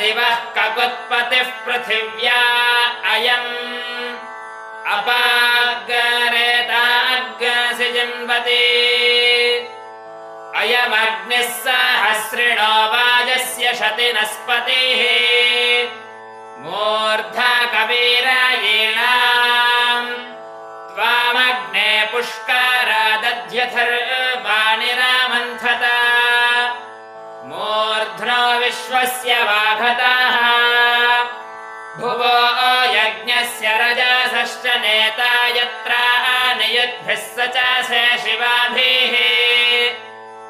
दिवः ककुत्पतिः पृथिव्या अयम्। अपाग्रेताग्रसि जिन्वति अयमग्निः सहस्रिणो वाजस्य शतिनस्पतिः। मूर्धा कबीरायीणाम् त्वामग्ने पुष्कारादध्यथर्वाणिरामन्थत भुवो यज्ञस्य रजसश्च नेता यत्र नियुद्भिः स च से शिवाभिः।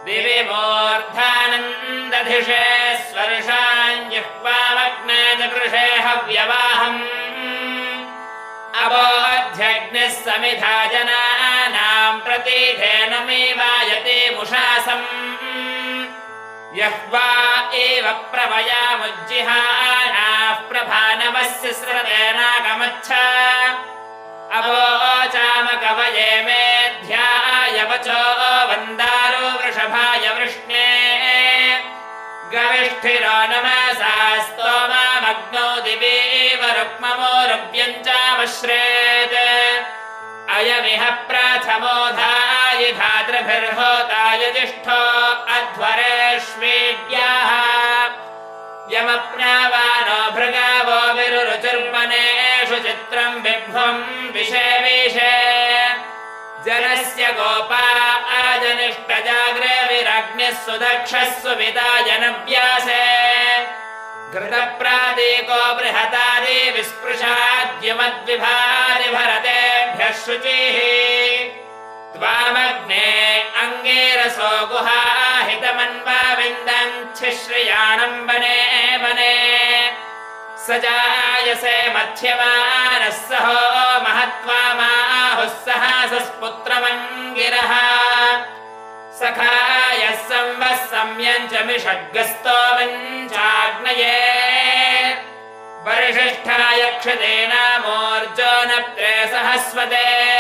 दिवि मूर्धानन्दधिषे स्वर्षाञ्जिह्वामग्ने जकृषे हव्यवाहम्। अवोऽध्यग्निः समिधा जनानाम् प्रतीधेनुमीवायते मुषासम् यः वा एव प्रवयामुज्जिहानाः प्रभानवस्य स्रतेनागमच्छ अवोचामकवये मेध्याय वचो वन्दारो वृषभाय वृष्णे। गविष्ठिरो नमसा स्तोमामग्नौ दिवेव रुक्ममोरुव्यम् चामश्रेत् अयमिह प्रथमो धायि धातृभिर्होताय जिष्ठो अध्वरेष्वेद्याः यमप्नावानो भृगावो विरुरुचिर्वनेषु चित्रम् विभ्वम् विषेविषे जनस्य गोपा आजनिष्टजाग्रे विरग्निः सुदक्षः सुविदायनव्यासे घृतप्रादीको बृहतादि विस्पृशाद्युमद्विभारि भरतेभ्यः शुचिः। त्वामग्ने अङ्गेरसो गुहाहितमन्वा विन्दञ्छिश्रियाणम् वने वने स जायसे मध्यमानः सहो महत्त्वामाहुः सहसस्पुत्रमङ्गिरः सखायः संवः संयञ्चमिषड्गस्तो वञ्चाग्नये वरिष्ठाय क्षतेनामोर्जो न प्रे सहस्वते